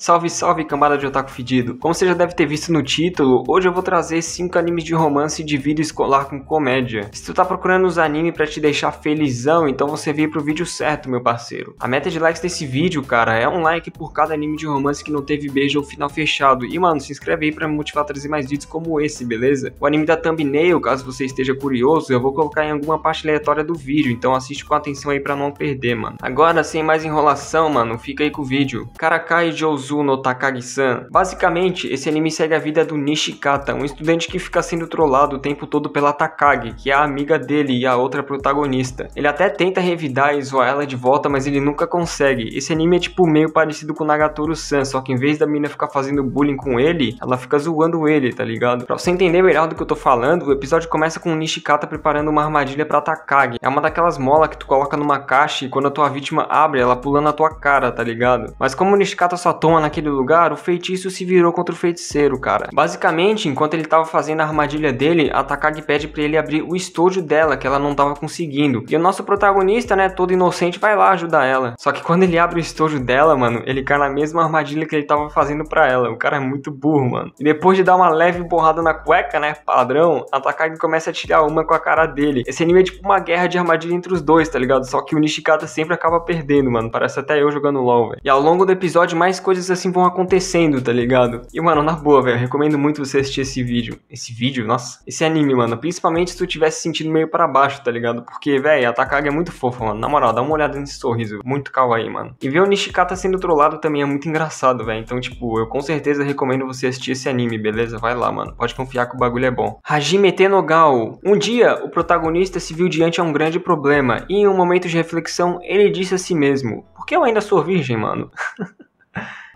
Salve, salve, cambada de otaku fedido! Como você já deve ter visto no título, hoje eu vou trazer 5 animes de romance de vida escolar com comédia. Se tu tá procurando os animes pra te deixar felizão, então você veio pro vídeo certo, meu parceiro. A meta de likes desse vídeo, cara, é um like por cada anime de romance que não teve beijo ou final fechado. E, mano, se inscreve aí pra me motivar a trazer mais vídeos como esse, beleza? O anime da thumbnail, caso você esteja curioso, eu vou colocar em alguma parte aleatória do vídeo, então assiste com atenção aí pra não perder, mano. Agora, sem mais enrolação, mano, fica aí com o vídeo. Karakai Jouzu no Takagi-san. Basicamente, esse anime segue a vida do Nishikata, um estudante que fica sendo trollado o tempo todo pela Takagi, que é a amiga dele e a outra protagonista. Ele até tenta revidar e zoar ela de volta, mas ele nunca consegue. Esse anime é tipo meio parecido com Nagatoro-san, só que em vez da mina ficar fazendo bullying com ele, ela fica zoando ele, tá ligado? Pra você entender melhor do que eu tô falando, o episódio começa com o Nishikata preparando uma armadilha pra Takagi. É uma daquelas molas que tu coloca numa caixa e quando a tua vítima abre, ela pula na tua cara, tá ligado? Mas como o Nishikata só toma naquele lugar, o feitiço se virou contra o feiticeiro, cara. Basicamente, enquanto ele tava fazendo a armadilha dele, a Takagi pede para ele abrir o estojo dela, que ela não tava conseguindo. E o nosso protagonista, né, todo inocente, vai lá ajudar ela. Só que quando ele abre o estojo dela, mano, ele cai na mesma armadilha que ele tava fazendo para ela. O cara é muito burro, mano. E depois de dar uma leve borrada na cueca, né, padrão, a Takagi começa a tirar uma com a cara dele. Esse anime é tipo uma guerra de armadilha entre os dois, tá ligado? Só que o Nishikata sempre acaba perdendo, mano. Parece até eu jogando LoL, velho. E ao longo do episódio, mais coisas coisas assim vão acontecendo, tá ligado? E, mano, na boa, velho, recomendo muito você assistir esse vídeo. Esse vídeo, nossa, esse anime, mano. Principalmente se tu tivesse sentindo meio para baixo, tá ligado? Porque, velho, a Takagi é muito fofa, mano. Na moral, dá uma olhada nesse sorriso. Muito kawaii, mano. E ver o Nishikata sendo trollado também é muito engraçado, velho. Então, tipo, eu com certeza recomendo você assistir esse anime, beleza? Vai lá, mano. Pode confiar que o bagulho é bom. Hajime Tenogal. Um dia, o protagonista se viu diante a um grande problema. E em um momento de reflexão, ele disse a si mesmo: Por que eu ainda sou virgem, mano?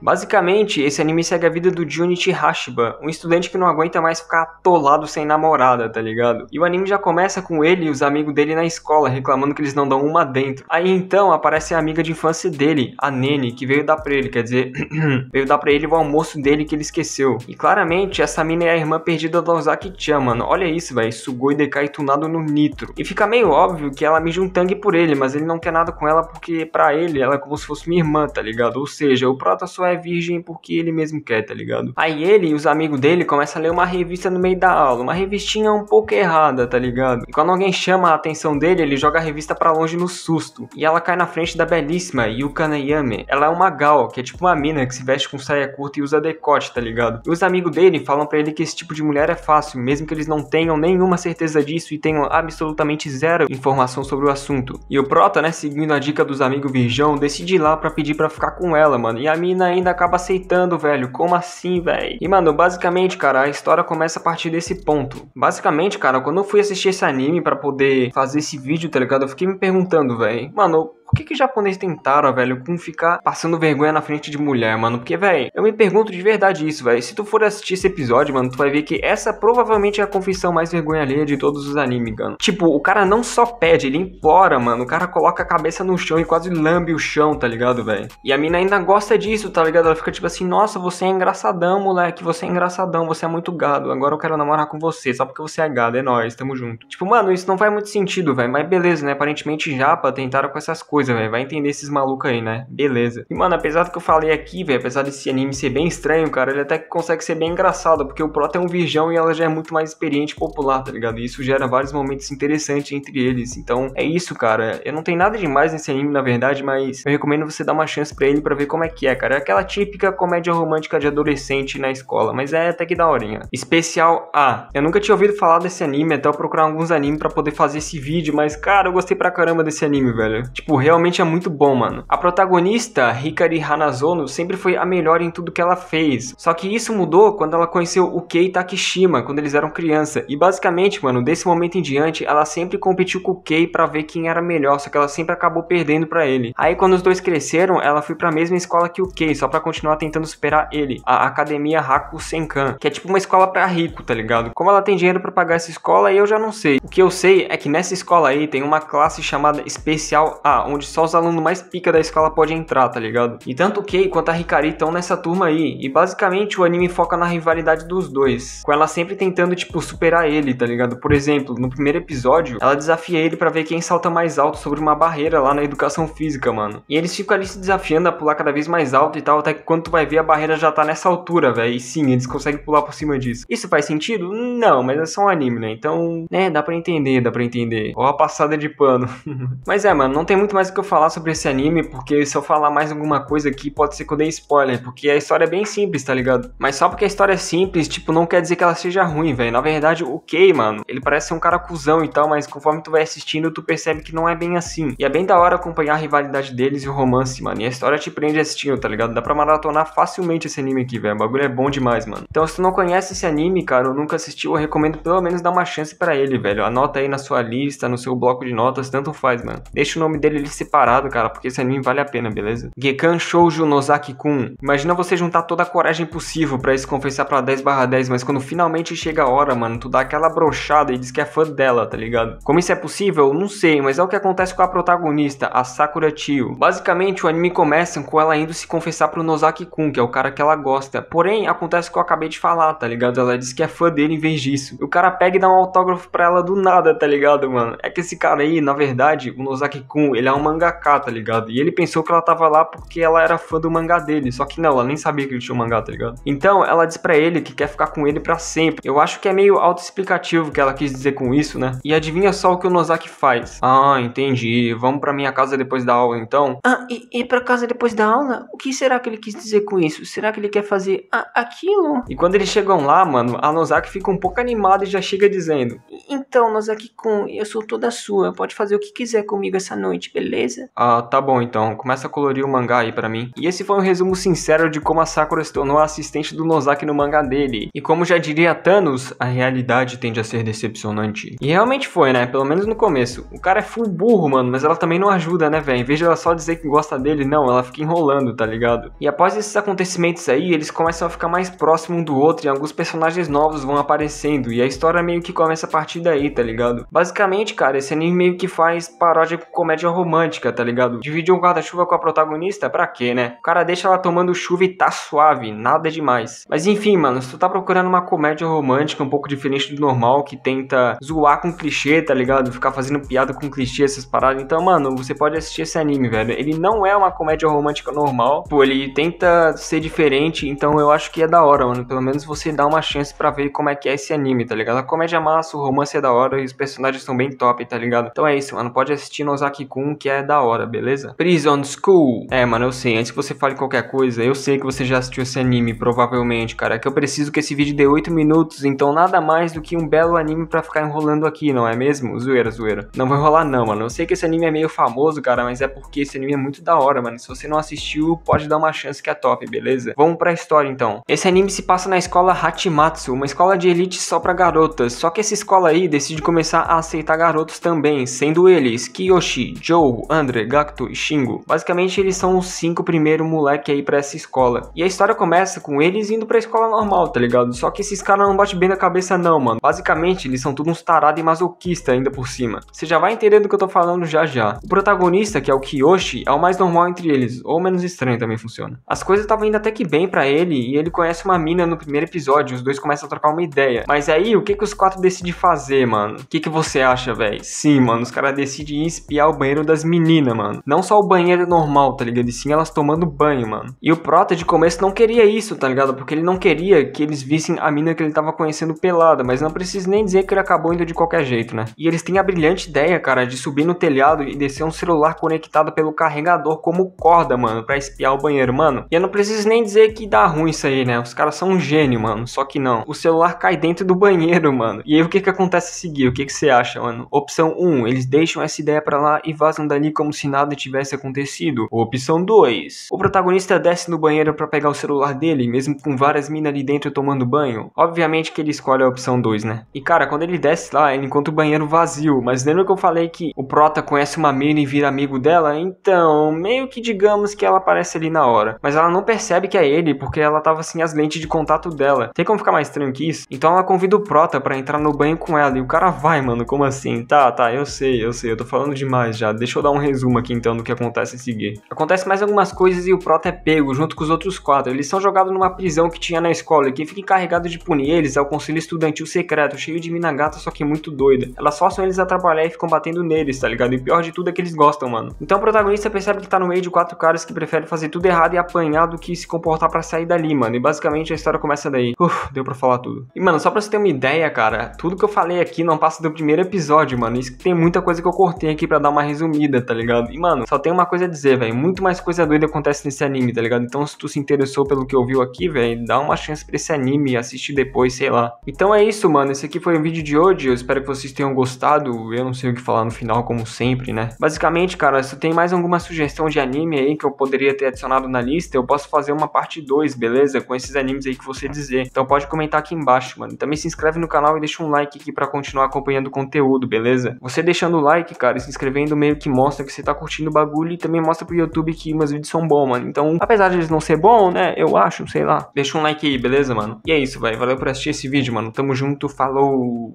Basicamente, esse anime segue a vida do Junichi Hashiba, um estudante que não aguenta mais ficar atolado sem namorada, tá ligado? E o anime já começa com ele e os amigos dele na escola, reclamando que eles não dão uma dentro. Aí então aparece a amiga de infância dele, a Nene, que veio dar pra ele, quer dizer, veio dar pra ele o almoço dele que ele esqueceu. E claramente, essa mina é a irmã perdida do Ozaki-chan, mano. Olha isso, velho, e decai tunado no nitro. E fica meio óbvio que ela mija um tangue por ele, mas ele não quer nada com ela porque pra ele ela é como se fosse minha irmã, tá ligado? Ou seja, o prota só é é virgem porque ele mesmo quer, tá ligado? Aí ele e os amigos dele começam a ler uma revista no meio da aula, uma revistinha um pouco errada, tá ligado? E quando alguém chama a atenção dele, ele joga a revista para longe no susto. E ela cai na frente da belíssima Yuka Nayame. Ela é uma gal, que é tipo uma mina que se veste com saia curta e usa decote, tá ligado? E os amigos dele falam para ele que esse tipo de mulher é fácil, mesmo que eles não tenham nenhuma certeza disso e tenham absolutamente zero informação sobre o assunto. E o Prota, né, seguindo a dica dos amigos virgão, decide ir lá para pedir para ficar com ela, mano. E a mina ainda acaba aceitando, velho. Como assim, velho? E, mano, basicamente, cara, a história começa a partir desse ponto. Basicamente, cara, quando eu fui assistir esse anime para poder fazer esse vídeo, tá ligado? Eu fiquei me perguntando, velho. Mano, por que que japonês tentaram, velho, com ficar passando vergonha na frente de mulher, mano? Porque, velho, eu me pergunto de verdade isso, velho. Se tu for assistir esse episódio, mano, tu vai ver que essa provavelmente é a confissão mais vergonha alheia de todos os animes, mano. Tipo, o cara não só pede, ele implora, mano. O cara coloca a cabeça no chão e quase lambe o chão, tá ligado, velho? E a mina ainda gosta disso, tá ligado? Ela fica tipo assim, nossa, você é engraçadão, moleque. Você é engraçadão, você é muito gado. Agora eu quero namorar com você, só porque você é gado, é nóis, tamo junto. Tipo, mano, isso não faz muito sentido, velho. Mas beleza, né? Aparentemente japa tentaram com essas coisas coisa, velho. Vai entender esses malucos aí, né? Beleza. E, mano, apesar do que eu falei aqui, velho, apesar desse anime ser bem estranho, cara, ele até consegue ser bem engraçado, porque o Prota é um virgão e ela já é muito mais experiente e popular, tá ligado? E isso gera vários momentos interessantes entre eles. Então, é isso, cara. Eu não tenho nada demais nesse anime, na verdade, mas eu recomendo você dar uma chance para ele para ver como é que é, cara. É aquela típica comédia romântica de adolescente na escola, mas é até que da horinha. Especial A. Eu nunca tinha ouvido falar desse anime, até eu procurar alguns animes para poder fazer esse vídeo, mas, cara, eu gostei pra caramba desse anime, velho. Tipo, realmente é muito bom, mano. A protagonista, Hikari Hanazono, sempre foi a melhor em tudo que ela fez. Só que isso mudou quando ela conheceu o Kei Takishima, quando eles eram criança. E basicamente, mano, desse momento em diante, ela sempre competiu com o Kei para ver quem era melhor, só que ela sempre acabou perdendo para ele. Aí quando os dois cresceram, ela foi para a mesma escola que o Kei, só para continuar tentando superar ele, a Academia Haku Senkan, que é tipo uma escola para rico, tá ligado? Como ela tem dinheiro para pagar essa escola, eu já não sei. O que eu sei é que nessa escola aí tem uma classe chamada Especial A, onde onde só os alunos mais pica da escola podem entrar, tá ligado? E tanto o Kei quanto a Hikari estão nessa turma aí. E basicamente o anime foca na rivalidade dos dois. Com ela sempre tentando, tipo, superar ele, tá ligado? Por exemplo, no primeiro episódio, ela desafia ele para ver quem salta mais alto sobre uma barreira lá na educação física, mano. E eles ficam ali se desafiando a pular cada vez mais alto e tal, até que quando tu vai ver a barreira já tá nessa altura, velho. E sim, eles conseguem pular por cima disso. Isso faz sentido? Não, mas é só um anime, né? Então, né, dá pra entender, dá pra entender. Ó a passada de pano. mas é, mano, não tem muito que eu falar sobre esse anime, porque se eu falar mais alguma coisa aqui, pode ser que eu dê spoiler, porque a história é bem simples, tá ligado? Mas só porque a história é simples, tipo, não quer dizer que ela seja ruim, velho. Na verdade, o Kay, mano, ele parece ser um cara cuzão e tal, mas conforme tu vai assistindo, tu percebe que não é bem assim. E é bem da hora acompanhar a rivalidade deles e o romance, mano. E a história te prende assistindo, tá ligado? Dá pra maratonar facilmente esse anime aqui, velho. O bagulho é bom demais, mano. Então, se tu não conhece esse anime, cara, ou nunca assistiu, eu recomendo pelo menos dar uma chance para ele, velho. Anota aí na sua lista, no seu bloco de notas, tanto faz, mano. Deixa o nome dele separado, cara, porque esse anime vale a pena, beleza? Gekan Shoujo Nozaki-kun. Imagina você juntar toda a coragem possível para se confessar pra 10 10, mas quando finalmente chega a hora, mano, tu dá aquela brochada e diz que é fã dela, tá ligado? Como isso é possível? Não sei, mas é o que acontece com a protagonista, a Sakura Tio. Basicamente, o anime começa com ela indo se confessar pro Nozaki-kun, que é o cara que ela gosta. Porém, acontece o que eu acabei de falar, tá ligado? Ela diz que é fã dele em vez disso. O cara pega e dá um autógrafo pra ela do nada, tá ligado, mano? É que esse cara aí, na verdade, o Nozaki-kun, ele é um mangaka, tá ligado? E ele pensou que ela tava lá porque ela era fã do mangá dele. Só que não, ela nem sabia que ele tinha um mangá, tá ligado? Então, ela diz pra ele que quer ficar com ele para sempre. Eu acho que é meio autoexplicativo que ela quis dizer com isso, né? E adivinha só o que o Nozaki faz. Ah, entendi. Vamos pra minha casa depois da aula, então? Ah, e, e pra casa depois da aula? O que será que ele quis dizer com isso? Será que ele quer fazer a, aquilo? E quando eles chegam lá, mano, a Nozaki fica um pouco animada e já chega dizendo: Então, Nozaki-kun, eu sou toda sua. Pode fazer o que quiser comigo essa noite, beleza? Ah, tá bom então. Começa a colorir o mangá aí para mim. E esse foi um resumo sincero de como a Sakura se tornou a assistente do Nozaki no mangá dele. E como já diria Thanos, a realidade tende a ser decepcionante. E realmente foi, né? Pelo menos no começo. O cara é full burro, mano, mas ela também não ajuda, né, velho? Em vez de ela só dizer que gosta dele, não, ela fica enrolando, tá ligado? E após esses acontecimentos aí, eles começam a ficar mais próximos um do outro e alguns personagens novos vão aparecendo. E a história meio que começa a partir daí, tá ligado? Basicamente, cara, esse anime meio que faz paródia com comédia romântica, tá ligado? Dividir um guarda-chuva com a protagonista, pra quê, né? O cara deixa ela tomando chuva e tá suave, nada demais. Mas enfim, mano, se tu tá procurando uma comédia romântica um pouco diferente do normal, que tenta zoar com clichê, tá ligado? Ficar fazendo piada com clichê, essas paradas. Então, mano, você pode assistir esse anime, velho. Ele não é uma comédia romântica normal. Pô, ele tenta ser diferente, então eu acho que é da hora, mano. Pelo menos você dá uma chance para ver como é que é esse anime, tá ligado? A comédia é massa, o romance é da hora e os personagens são bem top, tá ligado? Então é isso, mano. Pode assistir Nozaki-kun, que é da hora, beleza? Prison School. É, mano, eu sei. Antes que você fale qualquer coisa, eu sei que você já assistiu esse anime, provavelmente, cara. É que eu preciso que esse vídeo dê 8 minutos, então nada mais do que um belo anime para ficar enrolando aqui, não é mesmo? Zoeira, zoeira. Não vou enrolar não, mano. Eu sei que esse anime é meio famoso, cara, mas é porque esse anime é muito da hora, mano. Se você não assistiu, pode dar uma chance que é top, beleza? Vamos pra história, então. Esse anime se passa na escola Hachimatsu, uma escola de elite só pra garotas. Só que essa escola aí decide começar a aceitar garotos também, sendo eles Kiyoshi, Joe, Andre, Gakuto e Shingo. Basicamente, eles são os cinco primeiros moleque aí pra essa escola. E a história começa com eles indo pra escola normal, tá ligado? Só que esses caras não batem bem na cabeça não, mano. Basicamente, eles são todos uns tarados e masoquista ainda por cima. Você já vai entender do que eu tô falando já já. O protagonista, que é o Kiyoshi, é o mais normal entre eles, ou menos estranho também funciona. As coisas estavam indo até que bem para ele, e ele conhece uma mina no primeiro episódio, os dois começam a trocar uma ideia. Mas aí, o que que os quatro decidem fazer, mano? O que que você acha, velho? Sim, mano, os caras decidem espiar o banheiro das meninas, mano. Não só o banheiro normal, tá ligado? E sim elas tomando banho, mano. E o Prota de começo não queria isso, tá ligado? Porque ele não queria que eles vissem a mina que ele tava conhecendo pelada, mas não precisa nem dizer que ele acabou indo de qualquer jeito, né? E eles têm a brilhante ideia, cara, de subir no telhado e descer um celular conectado pelo carregador como corda, mano, pra espiar o banheiro, mano. E eu não preciso nem dizer que dá ruim isso aí, né? Os caras são um gênio, mano. Só que não. O celular cai dentro do banheiro, mano. E aí o que que acontece a seguir? O que que você acha, mano? Opção 1, eles deixam essa ideia pra lá e vazam dali como se nada tivesse acontecido. Opção 2, o protagonista desce no banheiro para pegar o celular dele, mesmo com várias minas ali dentro tomando banho. Obviamente que ele escolhe a opção 2, né? E cara, quando ele desce lá, ele encontra o banheiro vazio. Mas lembra que eu falei que o Prota conhece uma mina e vira amigo dela? Então, meio que digamos que ela aparece ali na hora. Mas ela não percebe que é ele, porque ela tava sem as lentes de contato dela. Tem como ficar mais estranho que isso? Então ela convida o Prota para entrar no banho com ela. E o cara vai, mano, como assim? Tá, tá, eu sei, eu sei, eu tô falando demais já. Deixa eu dar um resumo aqui então do que acontece a seguir. Acontece mais algumas coisas e o Prota é pego junto com os outros quatro. Eles são jogados numa prisão que tinha na escola e quem fica encarregado de punir eles é o conselho estudantil secreto, cheio de mina gata, só que muito doida. Elas forçam eles a atrapalhar e ficam batendo neles, tá ligado? E pior de tudo é que eles gostam, mano. Então o protagonista percebe que tá no meio de quatro caras que preferem fazer tudo errado e apanhar do que se comportar para sair dali, mano. E basicamente a história começa daí. Uf, deu pra falar tudo. E mano, só pra você ter uma ideia, cara, tudo que eu falei aqui não passa do primeiro episódio, mano. Isso que tem muita coisa que eu cortei aqui para dar uma resumida, tá ligado? E mano, só tem uma coisa a dizer, velho. Muito mais coisa doida acontece nesse anime, tá ligado? Então se tu se interessou pelo que ouviu aqui, velho, dá uma chance pra esse anime assiste depois, sei lá. Então é isso, mano. Esse aqui foi o vídeo de hoje. Eu espero que vocês tenham gostado. Eu não sei o que falar no final, como sempre, né? Basicamente, cara, se tu tem mais alguma sugestão de anime aí que eu poderia ter adicionado na lista, eu posso fazer uma parte 2, beleza? Com esses animes aí que você dizer. Então pode comentar aqui embaixo, mano. Também se inscreve no canal e deixa um like aqui para continuar acompanhando o conteúdo, beleza? Você deixando o like, cara, e se inscrevendo meio que mostra que você tá curtindo o bagulho e também mostra pro YouTube que meus vídeos são bons, mano. Então, apesar de eles não ser bom, né? Eu acho, sei lá. Deixa um like aí, beleza, mano? E é isso, velho. Valeu por assistir esse vídeo, mano. Tamo junto, falou!